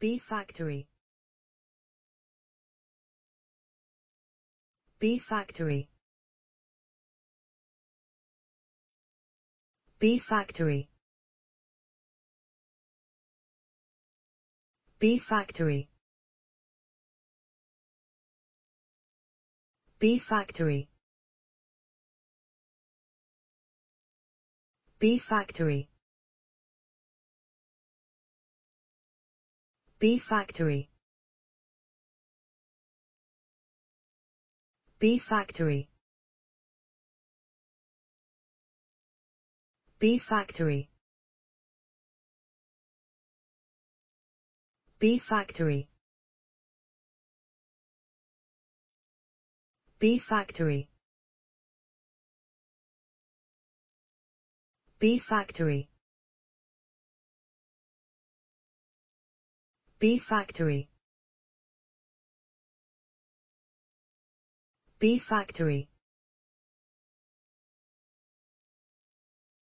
B factory. B factory. B factory. B factory. B factory. B factory. B factory. B factory. B factory. B factory. B factory. B factory B Factory. B Factory.